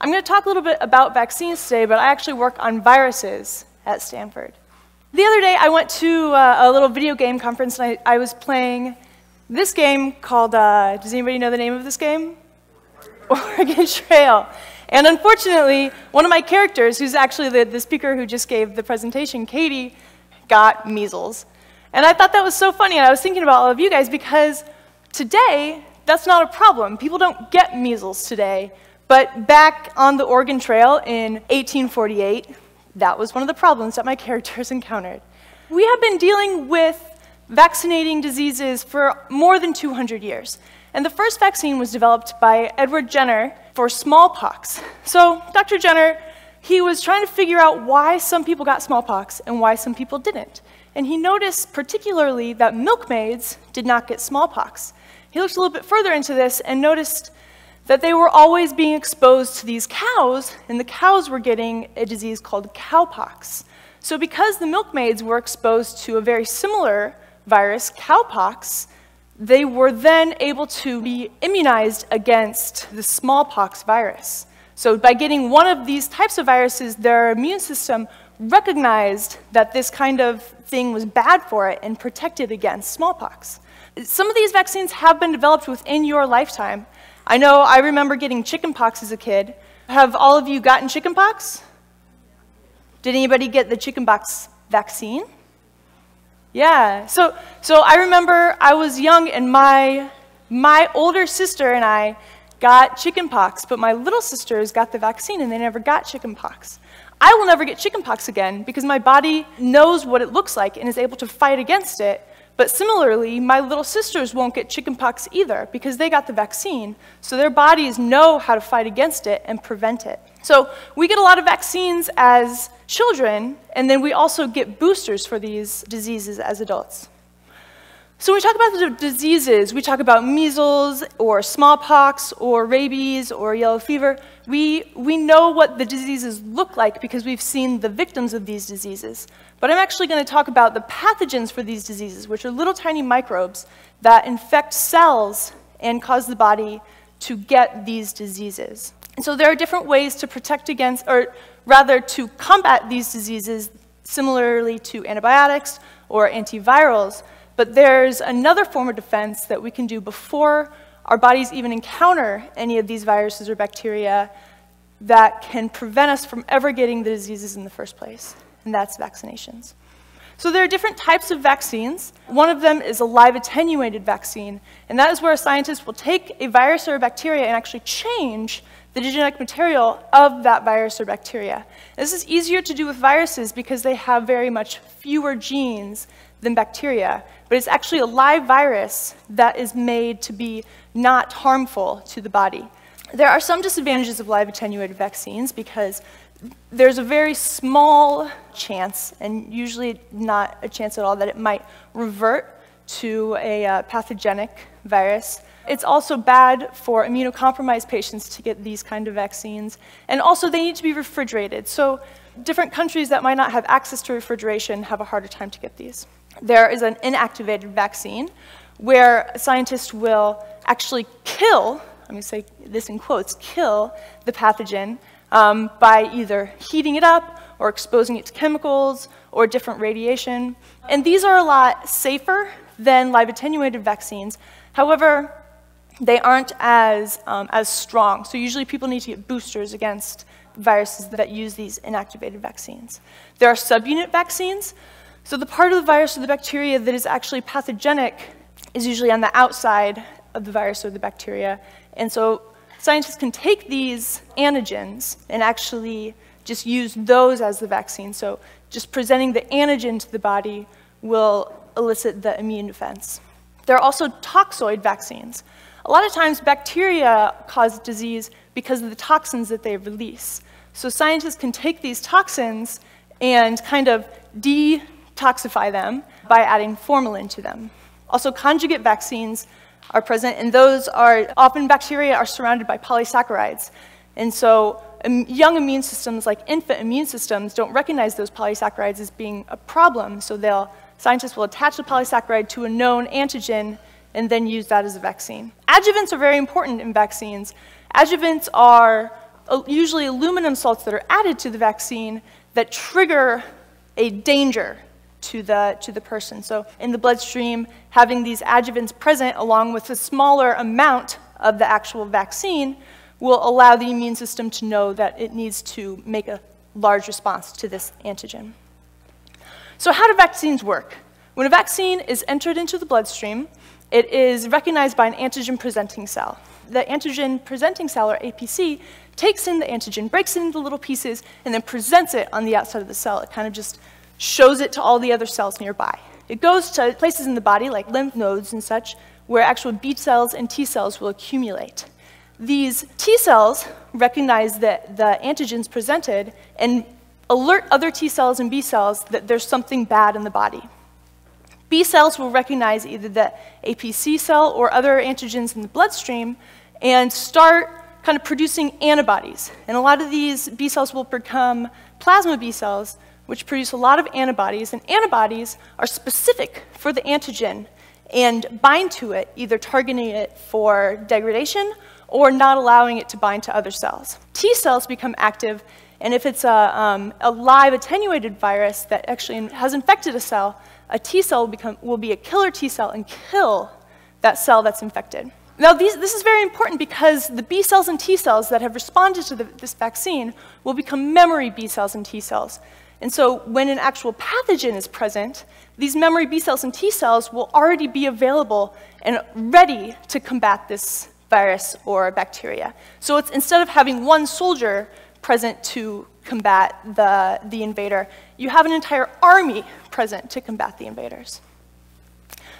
I'm going to talk a little bit about vaccines today, but I actually work on viruses at Stanford. The other day, I went to uh, a little video game conference and I, I was playing this game called, uh, does anybody know the name of this game? Oregon Trail. And unfortunately, one of my characters, who's actually the, the speaker who just gave the presentation, Katie, got measles. And I thought that was so funny, and I was thinking about all of you guys because today, that's not a problem. People don't get measles today. But back on the Oregon Trail in 1848, that was one of the problems that my characters encountered. We have been dealing with vaccinating diseases for more than 200 years. And the first vaccine was developed by Edward Jenner for smallpox. So, Dr. Jenner, he was trying to figure out why some people got smallpox and why some people didn't. And he noticed particularly that milkmaids did not get smallpox. He looked a little bit further into this and noticed that they were always being exposed to these cows, and the cows were getting a disease called cowpox. So, because the milkmaids were exposed to a very similar virus, cowpox, they were then able to be immunized against the smallpox virus. So, by getting one of these types of viruses, their immune system recognized that this kind of thing was bad for it and protected against smallpox. Some of these vaccines have been developed within your lifetime. I know I remember getting chickenpox as a kid. Have all of you gotten chickenpox? Did anybody get the chickenpox vaccine? Yeah. So, so I remember I was young and my, my older sister and I got chickenpox, but my little sisters got the vaccine and they never got chickenpox. I will never get chickenpox again because my body knows what it looks like and is able to fight against it. But similarly, my little sisters won't get chickenpox either because they got the vaccine. So their bodies know how to fight against it and prevent it. So we get a lot of vaccines as children, and then we also get boosters for these diseases as adults. So when we talk about the diseases, we talk about measles or smallpox or rabies or yellow fever. We, we know what the diseases look like because we've seen the victims of these diseases. But I'm actually going to talk about the pathogens for these diseases, which are little tiny microbes that infect cells and cause the body to get these diseases. And so there are different ways to protect against, or rather to combat these diseases similarly to antibiotics or antivirals. But there's another form of defense that we can do before our bodies even encounter any of these viruses or bacteria that can prevent us from ever getting the diseases in the first place, and that's vaccinations. So there are different types of vaccines. One of them is a live attenuated vaccine, and that is where a scientist will take a virus or a bacteria and actually change the genetic material of that virus or bacteria. This is easier to do with viruses because they have very much fewer genes than bacteria, but it's actually a live virus that is made to be not harmful to the body. There are some disadvantages of live attenuated vaccines because there's a very small chance, and usually not a chance at all, that it might revert to a uh, pathogenic virus. It's also bad for immunocompromised patients to get these kind of vaccines. And also they need to be refrigerated. So different countries that might not have access to refrigeration have a harder time to get these there is an inactivated vaccine where scientists will actually kill, going to say this in quotes, kill the pathogen um, by either heating it up or exposing it to chemicals or different radiation. And these are a lot safer than live attenuated vaccines. However, they aren't as, um, as strong. So usually people need to get boosters against viruses that use these inactivated vaccines. There are subunit vaccines. So the part of the virus or the bacteria that is actually pathogenic is usually on the outside of the virus or the bacteria. And so scientists can take these antigens and actually just use those as the vaccine. So just presenting the antigen to the body will elicit the immune defense. There are also toxoid vaccines. A lot of times bacteria cause disease because of the toxins that they release. So scientists can take these toxins and kind of de toxify them by adding formalin to them. Also, conjugate vaccines are present, and those are often bacteria are surrounded by polysaccharides. And so young immune systems, like infant immune systems, don't recognize those polysaccharides as being a problem, so they'll, scientists will attach the polysaccharide to a known antigen and then use that as a vaccine. Adjuvants are very important in vaccines. Adjuvants are uh, usually aluminum salts that are added to the vaccine that trigger a danger to the, to the person. So in the bloodstream, having these adjuvants present along with a smaller amount of the actual vaccine will allow the immune system to know that it needs to make a large response to this antigen. So how do vaccines work? When a vaccine is entered into the bloodstream, it is recognized by an antigen-presenting cell. The antigen-presenting cell, or APC, takes in the antigen, breaks it into little pieces, and then presents it on the outside of the cell. It kind of just shows it to all the other cells nearby. It goes to places in the body, like lymph nodes and such, where actual B cells and T cells will accumulate. These T cells recognize that the antigens presented and alert other T cells and B cells that there's something bad in the body. B cells will recognize either the APC cell or other antigens in the bloodstream and start kind of producing antibodies. And a lot of these B cells will become plasma B cells, which produce a lot of antibodies. And antibodies are specific for the antigen and bind to it, either targeting it for degradation or not allowing it to bind to other cells. T cells become active, and if it's a, um, a live attenuated virus that actually has infected a cell, a T cell will, become, will be a killer T cell and kill that cell that's infected. Now, these, this is very important because the B cells and T cells that have responded to the, this vaccine will become memory B cells and T cells. And so when an actual pathogen is present, these memory B cells and T cells will already be available and ready to combat this virus or bacteria. So it's instead of having one soldier present to combat the, the invader, you have an entire army present to combat the invaders.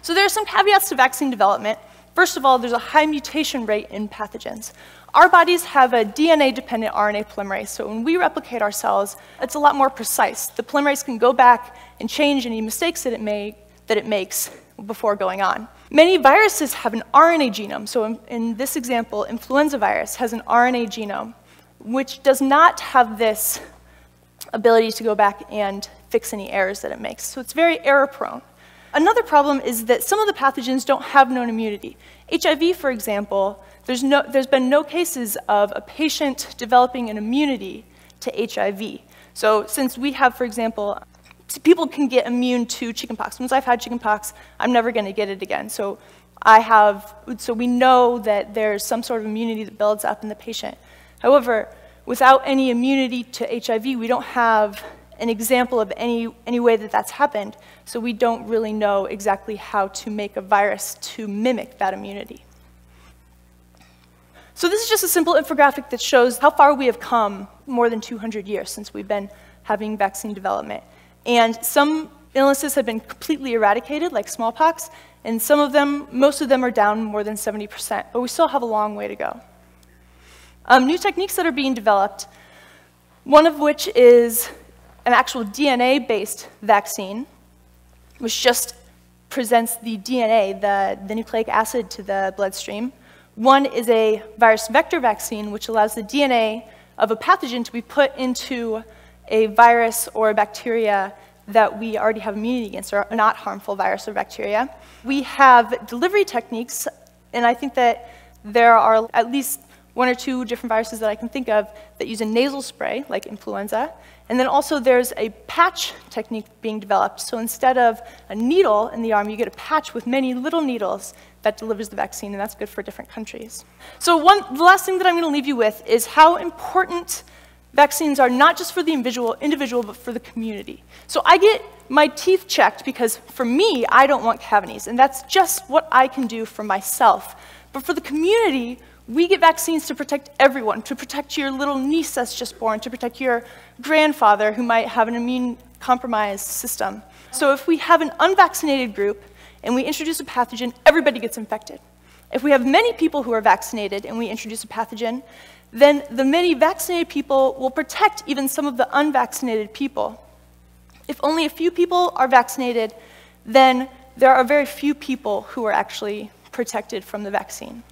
So there are some caveats to vaccine development. First of all, there's a high mutation rate in pathogens. Our bodies have a DNA-dependent RNA polymerase, so when we replicate our cells, it's a lot more precise. The polymerase can go back and change any mistakes that it, may, that it makes before going on. Many viruses have an RNA genome, so in, in this example, influenza virus has an RNA genome, which does not have this ability to go back and fix any errors that it makes. So it's very error prone. Another problem is that some of the pathogens don't have known immunity. HIV, for example, there's, no, there's been no cases of a patient developing an immunity to HIV. So since we have, for example, people can get immune to chickenpox. Once I've had chickenpox, I'm never going to get it again. So I have, so we know that there's some sort of immunity that builds up in the patient. However, without any immunity to HIV, we don't have an example of any, any way that that's happened, so we don't really know exactly how to make a virus to mimic that immunity. So this is just a simple infographic that shows how far we have come more than 200 years since we've been having vaccine development. And some illnesses have been completely eradicated, like smallpox, and some of them, most of them are down more than 70%, but we still have a long way to go. Um, new techniques that are being developed, one of which is an actual DNA-based vaccine, which just presents the DNA, the, the nucleic acid, to the bloodstream. One is a virus vector vaccine, which allows the DNA of a pathogen to be put into a virus or a bacteria that we already have immunity against, or not harmful virus or bacteria. We have delivery techniques, and I think that there are at least one or two different viruses that I can think of that use a nasal spray, like influenza. And then also there's a patch technique being developed. So instead of a needle in the arm, you get a patch with many little needles that delivers the vaccine, and that's good for different countries. So one, the last thing that I'm going to leave you with is how important vaccines are not just for the individual, individual, but for the community. So I get my teeth checked because for me, I don't want cavities, and that's just what I can do for myself. But for the community, we get vaccines to protect everyone, to protect your little niece that's just born, to protect your grandfather who might have an immune compromised system. So if we have an unvaccinated group and we introduce a pathogen, everybody gets infected. If we have many people who are vaccinated and we introduce a pathogen, then the many vaccinated people will protect even some of the unvaccinated people. If only a few people are vaccinated, then there are very few people who are actually protected from the vaccine.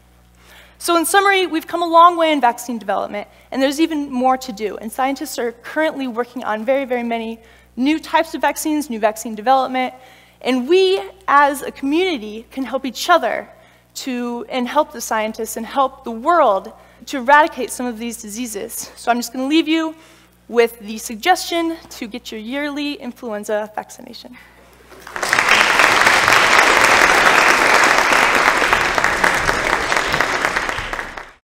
So in summary, we've come a long way in vaccine development, and there's even more to do. And scientists are currently working on very, very many new types of vaccines, new vaccine development, and we, as a community, can help each other to, and help the scientists and help the world to eradicate some of these diseases. So I'm just going to leave you with the suggestion to get your yearly influenza vaccination.